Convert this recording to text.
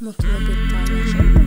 Mutluluk paylaşın.